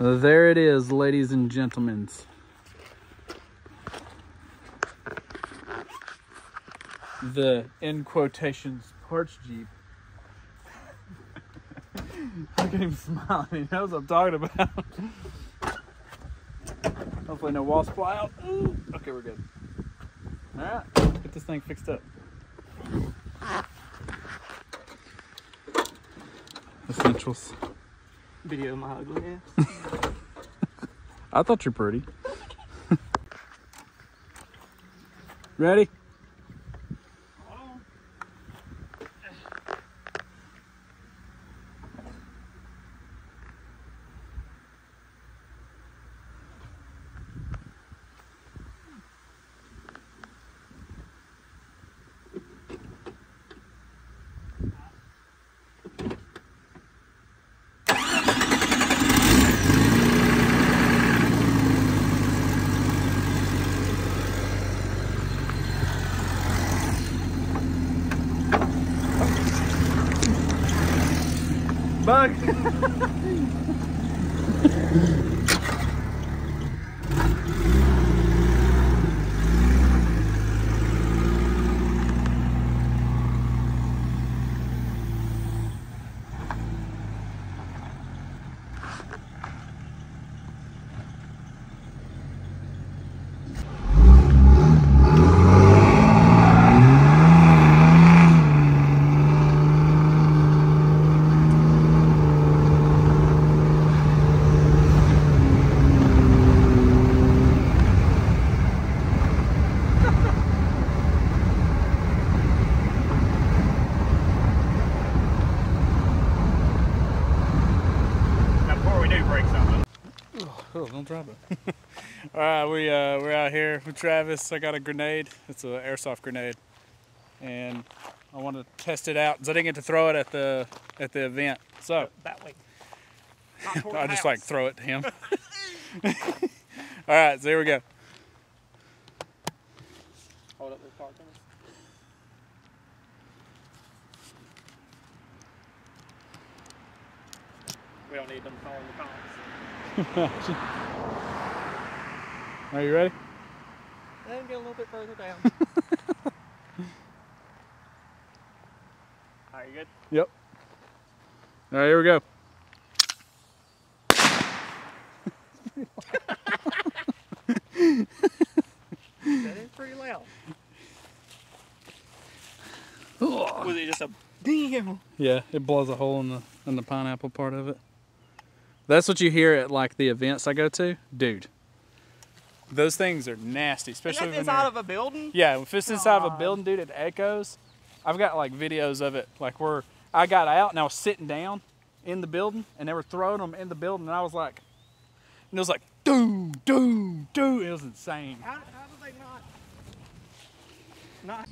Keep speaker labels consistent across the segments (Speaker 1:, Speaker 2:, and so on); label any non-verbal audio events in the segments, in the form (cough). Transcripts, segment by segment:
Speaker 1: There it is, ladies and gentlemen. The, in quotations, porch Jeep. (laughs) Look at him smiling. He knows what I'm talking about. Hopefully no walls fly out. Ooh. Okay, we're good. All right, get this thing fixed up. Essentials.
Speaker 2: Video of my ugly ass. (laughs)
Speaker 1: I thought you're pretty. (laughs) Ready? Bug.
Speaker 3: Break something,
Speaker 1: Oh, don't drop it. All right, we uh, we're out here with Travis. I got a grenade. It's an airsoft grenade, and I want to test it out because I didn't get to throw it at the at the event, so
Speaker 2: That way. (laughs)
Speaker 1: I just like throw it to him. (laughs) (laughs) All right, so here we go.
Speaker 2: Hold up this part We don't need them calling the cops. (laughs)
Speaker 1: Are you ready?
Speaker 2: Let them get a little bit further down. (laughs) Are you good?
Speaker 1: Yep. All right, here we go.
Speaker 2: That is pretty loud. (laughs) Was it just a damn?
Speaker 1: Yeah, it blows a hole in the in the pineapple part of it. That's what you hear at like the events I go to, dude. Those things are nasty,
Speaker 2: Is
Speaker 1: especially
Speaker 2: that
Speaker 1: when
Speaker 2: inside
Speaker 1: they're-
Speaker 2: of a building?
Speaker 1: Yeah, if it's inside of a building, dude, it echoes. I've got like videos of it, like where I got out and I was sitting down in the building, and they were throwing them in the building, and I was like, and it was like, doo, doo, doo. It was insane.
Speaker 2: How, how do they not? Not.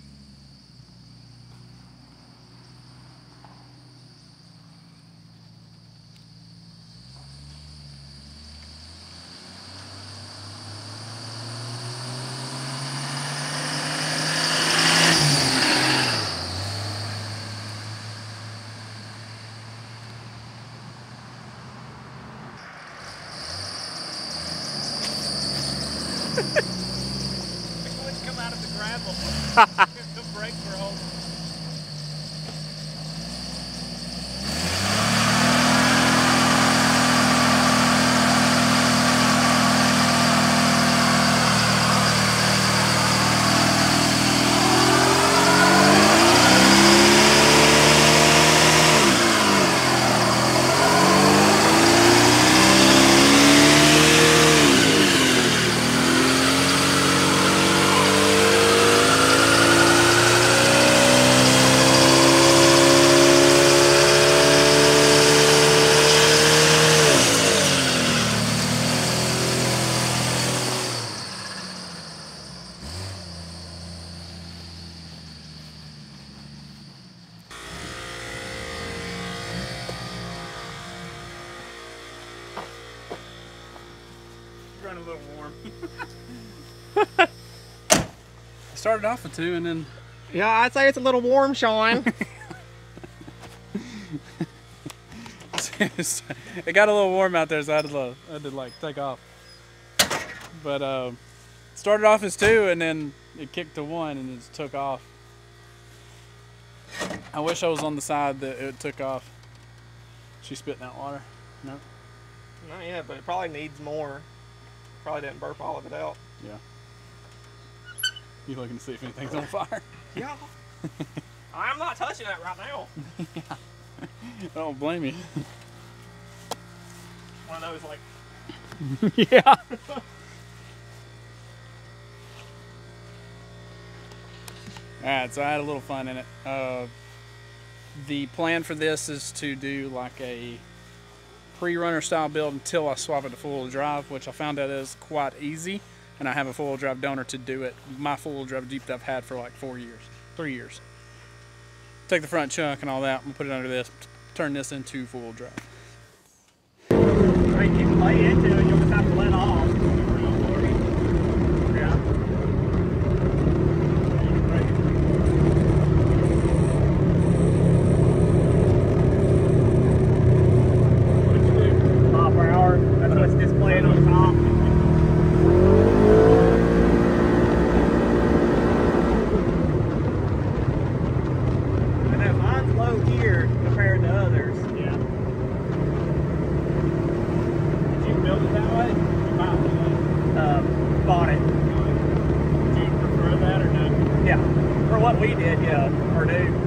Speaker 1: ha (laughs) ha little warm. (laughs) Started off with two, and then
Speaker 2: Yeah, I'd say it's a little warm, Shawn. (laughs)
Speaker 1: it got a little warm out there, so I had to, I had to like take off. But um, started off as two, and then it kicked to one, and it just took off. I wish I was on the side that it took off. She spitting out water. No.
Speaker 2: Not yet, but it probably needs more. Probably didn't burp all of it out.
Speaker 1: Yeah. You looking to see if anything's on fire?
Speaker 2: Yeah. (laughs) I'm not touching that right now.
Speaker 1: I don't blame you.
Speaker 2: One of those like (laughs)
Speaker 1: yeah. Alright, so I had a little fun in it. Uh, the plan for this is to do like a pre-runner style build until I swap it to four-wheel drive, which I found out is quite easy, and I have a four-wheel drive donor to do it. My four-wheel drive Jeep that I've had for like four years, three years. Take the front chunk and all that, and put it under this, turn this into four-wheel drive.
Speaker 2: I mean, you can lay into it, you'll just have to let off. Yeah. Mile per hour, that's what's displaying on top. I know mine's low here compared to others. Yeah.
Speaker 1: Did you build it that way? You buy it
Speaker 2: uh, bought it.
Speaker 1: Do you prefer that or?
Speaker 2: Yeah. For what we did, yeah. Or do.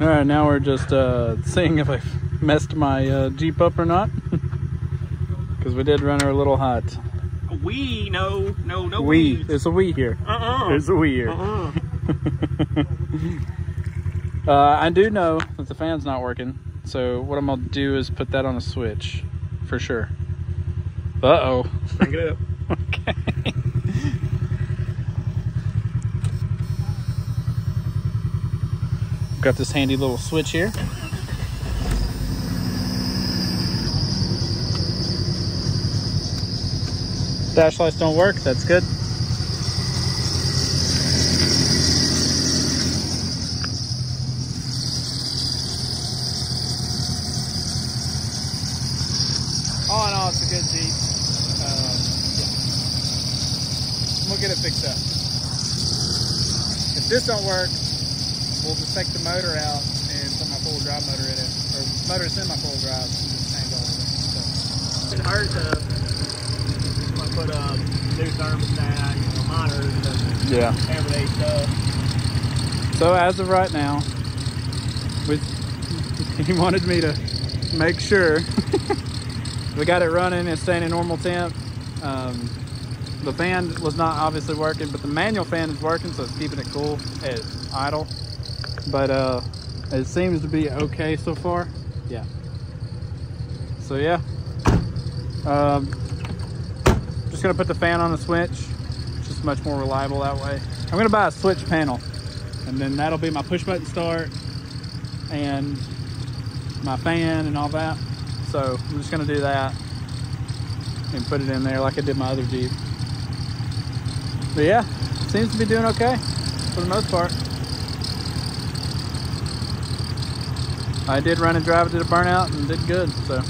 Speaker 1: All right, now we're just uh, seeing if I messed my uh, Jeep up or not. (laughs) Because we did run her a little hot.
Speaker 2: We no no no
Speaker 1: We,
Speaker 2: weeds.
Speaker 1: there's a we here.
Speaker 2: Uh-uh.
Speaker 1: There's a we here.
Speaker 2: Uh-uh. (laughs)
Speaker 1: Uh, I do know that the fan's not working, so what I'm gonna do is put that on a switch, for sure. Uh oh.
Speaker 2: Bring it up. (laughs)
Speaker 1: Okay. Got this handy little switch here. Dash lights don't work, that's good. All in all, it's a good Jeep. Um, yeah. We'll get it fixed up. If this don't work, we'll just take the motor out and put my full drive motor in it, or motor that's in my full drive and just change all of it. So,
Speaker 2: It hurt to like, put a new thermostat, you know, monitor, the
Speaker 1: yeah.
Speaker 2: everyday stuff.
Speaker 1: So as of right now, with (laughs) he wanted me to make sure (laughs) we got it running and staying in normal temp. Um, the fan was not obviously working, but the manual fan is working, so it's keeping it cool at idle. But uh, it seems to be okay so far. Yeah. So yeah. Um, just gonna put the fan on the switch. It's just much more reliable that way. I'm gonna buy a switch panel, and then that'll be my push button start and my fan and all that. So I'm just gonna do that and put it in there like I did my other Jeep. But yeah, seems to be doing okay for the most part. I did run and drive it to the burnout and did good. So